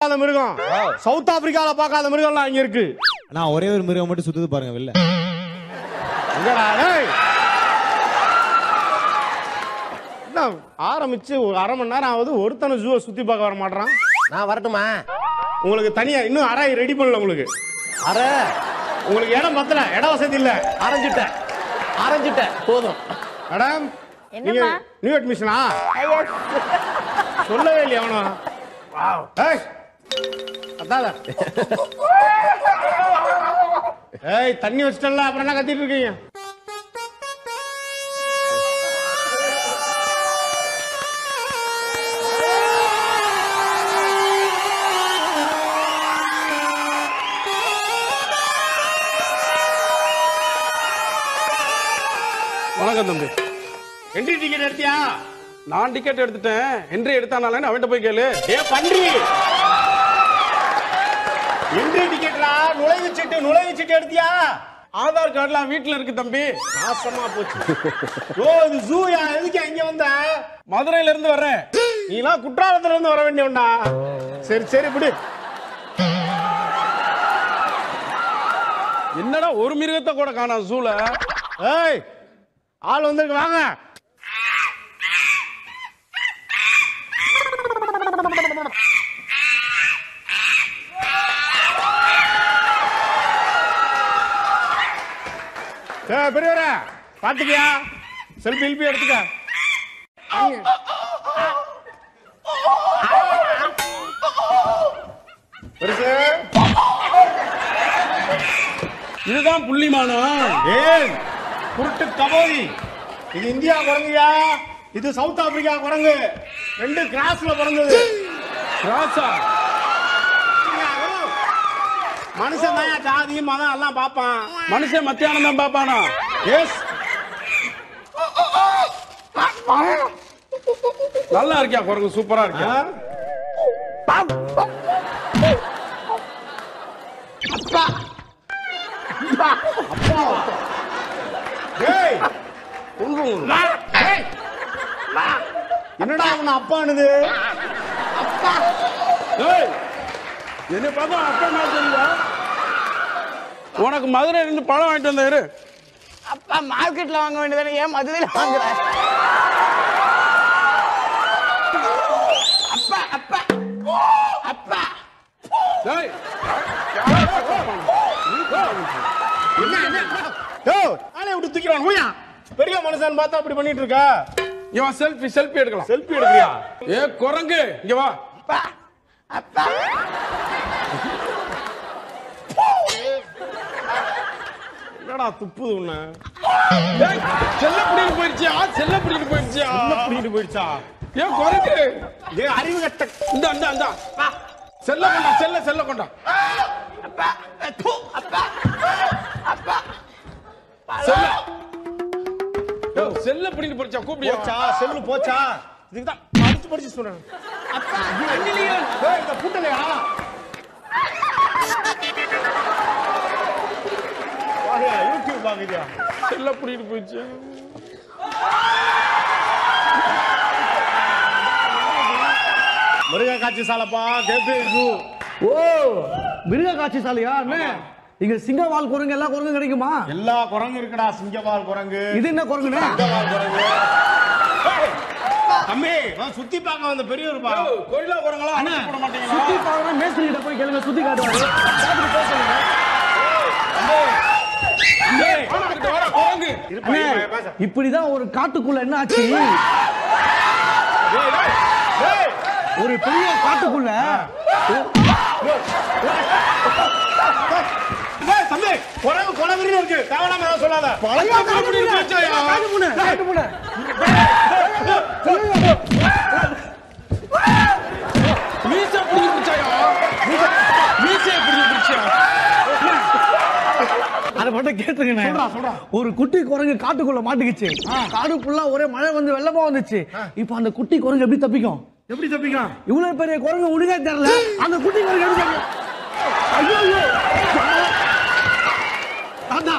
பார்க்காத மிருகம். சவுத் ஆப்பிரிக்கால பார்க்காத மிருகம்லாம் இங்க இருக்கு. நான் ஒரே ஒரு மிருகம் மட்டும் சுத்துது பாருங்க வெளில. ஆரம்பிச்சு ஒரு அரை மணி நேரம் ஆகுது ஒருத்தனை ஜூவை சுத்தி பார்க்க வர மாட்டான் நான் வரட்டுமா? உங்களுக்கு தனியா இன்னும் அறை ரெடி பண்ணல உங்களுக்கு. அற? உங்களுக்கு இடம் பத்தல இட வசதி இல்ல. அரைஞ்சிட்டேன். அரைஞ்சிட்டேன் போதும். மேடம் நீங்க என்னம்மா? நியூ அட்மிஷனா சொல்லவே இல்லையா அவனும் ஏய் அத்தாத ஏய் தண்ணி வச்சிட்டல அப்புறம் என்ன கத்திட்டு இருக்கீங்க? வணக்கம் தம்பி. என்ட்ரி டிக்கெட் எடுத்தியா? நான் டிக்கெட் எடுத்துட்டேன். என்ட்ரி எடுத்தானாலே அவன்கிட்ட போய் கேளு. ஏ பன்றி! என்ட்ரி டிக்கெட்ரா நுழைவு சீட்டு நுழைவு சீட்டு எடுத்தியா? ஆதார் கார்டுலாம் வீட்டுல இருக்கு தம்பி. நாசமா போச்சு. ஓ இது ஜூயா? எதுக்கு இங்க வந்த? மதுரையில இருந்து வர்றேன் நீலாம் குற்றாலத்துல இருந்து வர வேண்டியவன்டா சரி சரி விடு. என்னடா ஒரு மிருகத்தை கூட காணோம் ஜூல ஏய் ஆள் வந்திருக்கு வாங்க. பெரியவரே பாத்துக்கியா செல்ஃபி செல்ஃபி எடுத்துக்க. இதுதான் புள்ளிமானம் ஏன்? குருட்டு கபோதி. இது இந்தியா குரங்குயா? இது சவுத் ஆப்பிரிக்கா குரங்கு. ரெண்டு கிராஸ்ல பிறந்தது ராசா மனுஷன் தான் ஜாதி மதம் எல்லாம் பார்ப்பான். மனுஷன் மத்தியானம் தான் பாப்பானா எஸ் நல்லா இருக்கியா குரங்கு? சூப்பரா இருக்கியா? ஏய். ஏய். என்னடா அவன அப்பானுது? ஏய், என்னை பார்த்தா அப்பா மாதிரி தெரியல உனக்கு மதுரை இருந்து பழம் வாங்கிட்டு வந்தாரு அப்பா மார்க்கெட்ல வாங்க வேண்டியதானே? ஏன் மதுரையில வாங்குற? அப்பா அப்பா. அப்பா. டேய், என்ன என்ன யோ ஆளை விட்டு பெரிய மனுஷன் பார்த்தா அப்படி பண்ணிட்டு இருக்க? இவன் செல்ஃபி செல்ஃபி எடுக்கலாம். செல்ஃபி எடுக்கிறியா? ஏ குரங்கு இங்க வா. அப்பா அப்பா. என்னடா துப்புது உன்ன? செல்ல பிடிக்கிட்டு போயிடுச்சியா செல்ல பிடிக்கிட்டு போயிடுச்சியா பண்ணிட்டு போயிடுச்சா ஏன் குரங்கு ஏ அறிவு கட்ட இந்த இந்த இந்த. செல்ல கொண்டா செல்ல செல்ல கொண்டா. செல்ல. செல்ல பிடிக்கிட்டு போயிடுச்சா கூப்பிடியா செல்லு போச்சா? இதுக்கு தான் படிச்சு படிச்சு சொல்றேன். அப்பா இந்த புட்டலையா வாங்க, பாக்குறியா செல்ல பிடிக்கிட்டு போயிடுச்சு. மிருக காட்சி சாலைப்பா கேபி ஜூ. ஓ மிருக காட்சி சாலையா? என்ன? இங்க சிங்கவால் குரங்கு எல்லா குரங்கும் கிடைக்குமா? எல்லா குரங்கு இருக்குடா சிங்கவால் குரங்கு. இது என்ன குரங்குண்ணே? சிங்கவால் குரங்கு. தம்பி சுத்தி பார்க்க வந்த பெரியவர் பா கோயிலா குரங்களா அண்ணா போட மாட்டீங்களா? சுத்தி பார்க்கணும் மேஸ்திரி கிட்ட போய் கேளுங்க சுத்தி காட்டுவாரு. பார்த்துட்டு இப்படிதான் ஒரு காட்டுக்குள்ள என்ன ஆச்சு ஒரு பெரிய காட்டுக்குள்ள குரங்கு குரங்குன்னு இருக்கு தேவையில்லாம ஏதாவது சொல்லாத ஐயோ, காட்டு பூனை, காட்டு பூனை, காட்டு பூனை. மீச பிடிக்கிட்டு போச்சாயா மீசையை பிடிக்கிட்டு போச்சியா கேட்டுருங்கண்ணே ஒரு குட்டி குரங்கு காட்டுக்குள்ள மாட்டிக்கிச்சு. காடு ஃபுல்லா ஒரே மழை வந்து வெள்ளமா வந்துச்சு. இப்போ அந்த குட்டி குரங்கு எப்படி தப்பிக்கும்? எப்படி தப்பிக்கலாம் இவ்வளவு பெரிய குரங்கு உனக்கே தெரியல. அந்த குட்டி குரங்கு எப்படி தப்பிக்கும்? தாத்தா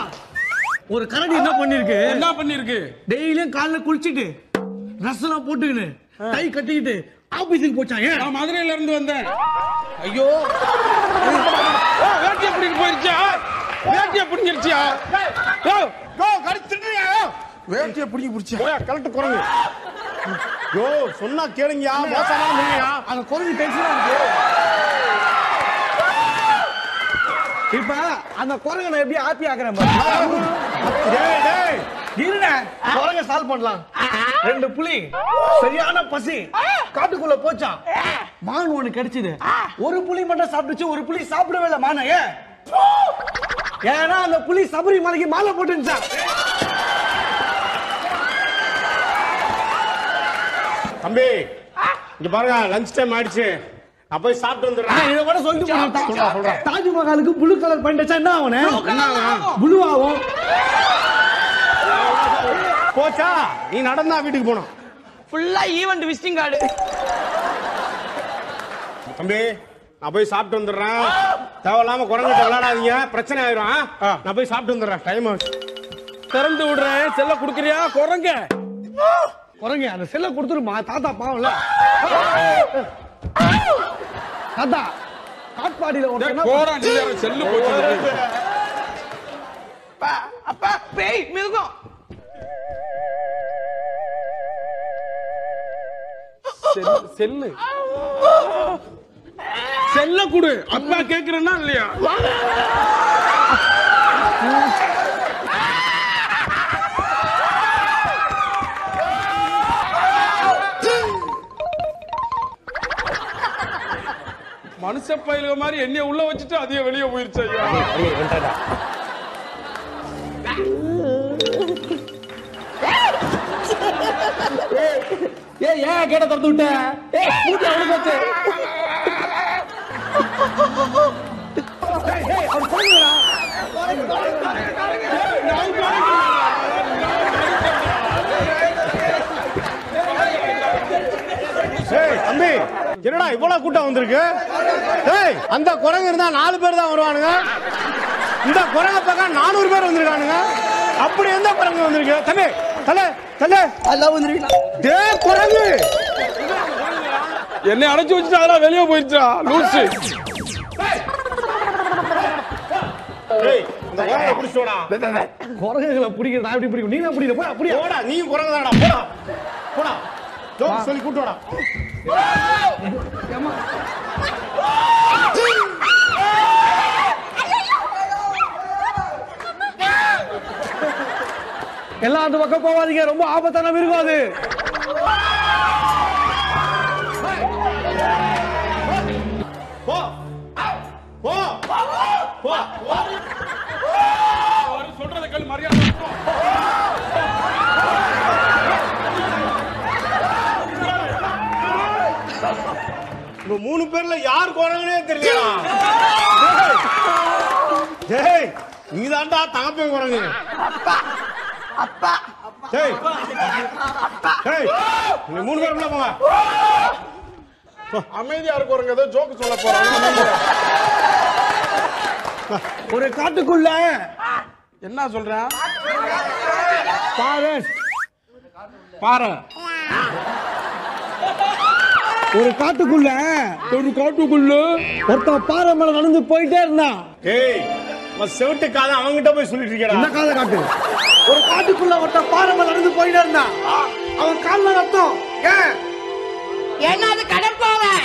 ஒரு கரடி என்ன பண்ணிருக்கு? என்ன பண்ணிருக்கு? டெய்லியும் காலைல குளிச்சிட்டு ட்ரெஸ் எல்லாம் போட்டுக்கின்னு கை கட்டிக்கிட்டு ஆபீஸுக்கு போச்சான் ஏன் நான் மதுரையில இருந்து வந்தேன். ஐயோ. ஆ, வேட்டியை பிடிக்க போயிருச்சியா வேட்டியை பிடிங்கிருச்சியா? யோ, யோ கடிச்சிட்டுறியா வேட்டியை பிடிக்க போயிருச்சியா போயா கரெக்ட் குரங்கு. யோ சொன்னா கேளுங்கயா மோசமான முடியா அந்த குரங்கு டென்ஷனா இருக்கு. இப்ப அந்த குரங்கை நான் எப்படி ஹாப்பி ஆக்குறேன். டேய் டேய் இருடா குரங்க சால்வ் பண்ணலாம். ரெண்டு புலி சரியான பசி. காட்டுக்குள்ள போச்சான் மான் ஒண்ணு கிடைச்சது. ஒரு புலி மட்டும் சாப்பிட்டுச்சு ஒரு புலி சாப்பிடவே இல்லை மானை. ஏன் ஏன்னா அந்த புலி சபரி மலைக்கு மாலை போட்டுருந்துச்சா தம்பி இங்க பாருங்க லஞ்ச் டைம் ஆயிடுச்சு. நான் போய் சாப்பிட்டு வந்துடுறேன். இதை கூட சொல்லிட்டு சொல்றா, சொல்றா. போனேன் தாஜ்மஹாலுக்கு ப்ளூ கலர் பெயிண்ட் அடிச்சா என்ன ஆகும்? ப்ளூ ஆகும்? போச்சா? நீ நடந்தா வீட்டுக்கு போனோம் ஃபுல்லா ஈவெண்ட் விசிட்டிங் கார்டு தம்பி நான் போய் சாப்பிட்டு வந்துடுறேன். தேவையில்லாம குரங்கிட்ட விளையாடாதீங்க. பிரச்சனை ஆயிரும். ஆ? நான் போய் சாப்பிட்டு வந்துடுறேன். டைம் ஆச்சு. திறந்து விடுறேன். செல்ல குடுக்குறியா? குரங்க. குரங்க அந்த செல்ல கொடுத்துருமா? தாத்தா பாவம்ல. தாத்தா காட்பாடியில ஒருத்தன் போறா நீ வேற செல்லு போச்சு அப்பா அப்பா பேய் மிருகம். செல்லு. செல்ல குடு. அப்பா கேக்குறேன்னா இல்லையா? மனுஷ பயிலுக மாதிரி என்னைய உள்ள வச்சுட்டு அதையே வெளியே போயிருச்சு ஏ ஏய் ஏன் கேட்ட திறந்து விட்ட? என்னடா இவ்வளவு கூட்டம் வந்திருக்கு? ஏய் அந்த குரங்கு இருந்தா நாலு பேர் தான் வருவானுங்க. இந்த குரங்க பக்கம் நானூறு பேர் வந்திருக்கானுங்க. அப்படி எந்த குரங்கு வந்திருக்கு? தம்பி தலை தலை. அதெல்லாம் வந்துருக்கீங்களா? டே குரங்கு. என்னை அடைச்சு வச்சுட்டு அதெல்லாம் வெளியே போயிருச்சா லூசு. குரங்குகளை பிடிக்கிறது நான் எப்படி பிடிக்கும்? நீ தான் பிடிக்கிற போய் அப்படியே. போடா நீ குரங்கு தானடா போடா. போடா. ஜோக் சொல்லி கூட்டு வாடா. எல்லாம் அந்த பக்கம் போவாதீங்க ரொம்ப ஆபத்தான மிருகம் அது. போ. போ. போ. அவர் சொல்றத மரியாதை இந்த மூணு பேர்ல யார் குரங்குனே தெரியல டேய் நீ தான்டா தகப்பன் குரங்கு. அப்பா டேய் டேய் நீ மூணு பேர் உள்ள போங்க. அமைதியா இருக்குறவங்க ஏதோ ஜோக்கு சொல்ல போறாங்க. ஒரு காட்டுக்குள்ள. என்ன சொல்றேன் பாரு. பாரு. ஒரு காட்டுக்குள்ள. ஒரு காட்டுக்குள்ள? ஒருத்தன் பாறை மேல நடந்து போயிட்டே இருந்தான். டேய் உன் செவிட்டு காதை அவன்கிட்ட போய் சொல்லிட்டு இந்த இருக்கடா காதை காட்டு? ஒரு காட்டுக்குள்ள ஒருத்தன் பாறை மேல நடந்து போயிட்டே இருந்தான். அவன் கால்ல ரத்தம். ஏன்? ஏன்னா அது கடப்பாவன்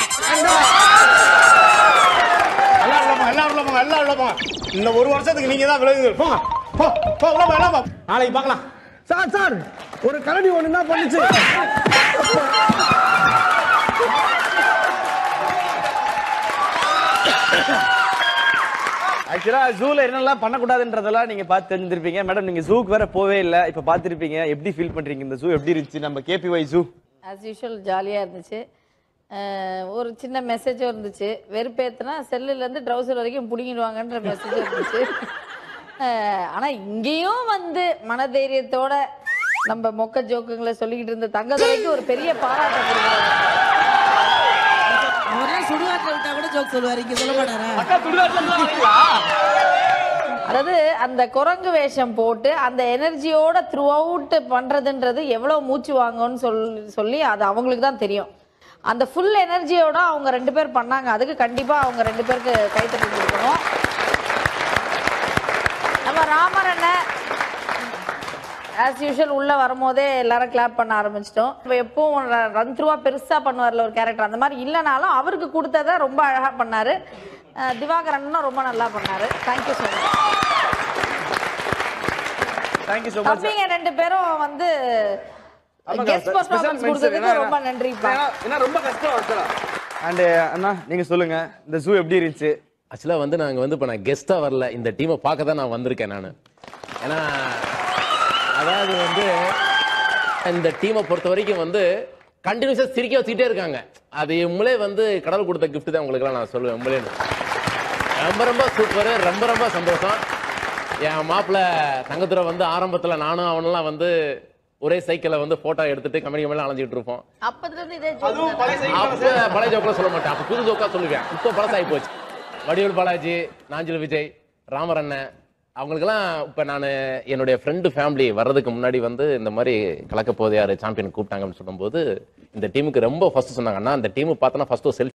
எல்லாம் உள்ள போங்க எல்லாம் உள்ள போங்க எல்லாம் உள்ள போங்க இந்த ஒரு வருஷத்துக்கு நீங்க தான் விலகுங்க. போங்க போ போ உள்ள போ எல்லாம் போ. நாளைக்கு பார்க்கலாம். சார் சார் ஒரு கரடி ஒண்ணு என்ன பண்ணுச்சு? ஆக்சுவலா ஜூல என்னெல்லாம் பண்ணக்கூடாதுன்றதெல்லாம் நீங்க பார்த்து தெரிஞ்சிருப்பீங்க. மேடம் நீங்க ஜூக்கு வேற போவே இல்ல. இப்ப பாத்திருப்பீங்க எப்படி ஃபீல் பண்றீங்க இந்த ஜூ எப்படி இருந்துச்சு? நம்ம கேபிஒய் ஜூ ஆஸ் யூஷுவல் ஜாலியாக இருந்துச்சு. ஒரு சின்ன மெசேஜும் இருந்துச்சு. வெறுப்பேத்துனா செல்லுலேருந்து ட்ரௌசர் வரைக்கும் பிடிங்கிடுவாங்கன்ற மெசேஜும் இருந்துச்சு. ஆனால் இங்கேயும் வந்து மனதைரியத்தோட நம்ம மொக்க ஜோக்குங்களை சொல்லிக்கிட்டு இருந்த தங்கதுரைக்கு ஒரு பெரிய பாராட்டம் அவரெல்லாம் சுடுகாட்டில் விட்டா கூட ஜோக் சொல்லுவாரு. இங்க சொல்ல மாட்டாரா? அதாவது அந்த குரங்கு வேஷம் போட்டு அந்த எனர்ஜியோட த்ரூ அவுட் பண்றதுன்றது எவ்வளவு மூச்சு வாங்கும்னு சொல் சொல்லி அது அவங்களுக்கு தான் தெரியும். அந்த ஃபுல் எனர்ஜியோட அவங்க ரெண்டு பேர் பண்ணாங்க. அதுக்கு கண்டிப்பா அவங்க ரெண்டு பேருக்கு கைத்தட்டி கொடுக்கணும். ஆஸ் யூஷுவல் உள்ள வரும்போதே எல்லாரும் கிளாப் பண்ண ஆரம்பிச்சிட்டோம். இப்போ எப்பவும் ரன் த்ரூவா பெருசா பண்ணுவார்ல ஒரு கேரக்டர் அந்த மாதிரி இல்லைனாலும் அவருக்கு கொடுத்ததை ரொம்ப அழகா பண்ணாரு. அஹ் திவாகரனும் ரொம்ப நல்லா பண்ணாரு. Thank you so much thank you so much ரெண்டு பேரும் வந்து கெஸ்ட் பர்ஃபார்மன்ஸ் கொடுத்ததுக்கு ரொம்ப நன்றிப்பா. ஏன்னா ரொம்ப கஷ்டம் அண்ட் அண்ணா நீங்க சொல்லுங்க. இந்த ஜூ எப்படி இருந்துச்சு? ஆக்சுவலாக வந்து நாங்கள் வந்து இப்போ நான் கெஸ்ட்டாக வரல. இந்த டீமை பார்க்க தான் நான் வந்திருக்கேன் நான். ஏன்னா அதாவது வந்து இந்த டீமை பொறுத்த வரைக்கும் வந்து கண்டினியூஸாக சிரிக்க வச்சுக்கிட்டே இருக்காங்க. அது உங்களே வந்து கடவுள் கொடுத்த gift தான் உங்களுக்குலாம் நான் சொல்லுவேன் உங்களே ரொம்ப ரொம்ப சூப்பர் ரொம்ப ரொம்ப சந்தோஷம். என் மாப்பிள்ளை தங்கத்துறை வந்து ஆரம்பத்தில் நானும் அவனெல்லாம் வந்து ஒரே சைக்கிளை வந்து ஃபோட்டோ எடுத்துட்டு கம்பெனி கம்பெனி அலைஞ்சிட்டு இருப்போம். அப்ப பழைய ஜோக்கெல்லாம் சொல்ல மாட்டேன். அப்ப புது ஜோக்கா சொல்லுவேன். இப்போ பழசாகி போச்சு. வடிவேல் பாலாஜி நாஞ்சில் விஜய் ராமர் அண்ணன் அவங்களுக்கெல்லாம் இப்போ நான் என்னுடைய ஃப்ரெண்டு ஃபேமிலி வர்றதுக்கு முன்னாடி வந்து இந்த மாதிரி கலக்க யார் சாம்பியன் கூப்பிட்டாங்கன்னு சொல்லும்போது இந்த டீமுக்கு ரொம்ப ஃபஸ்ட்டு சொன்னாங்க. அண்ணா அந்த டீம் பார்த்தோன்னா ஃபஸ்ட்டு செல்ஃபி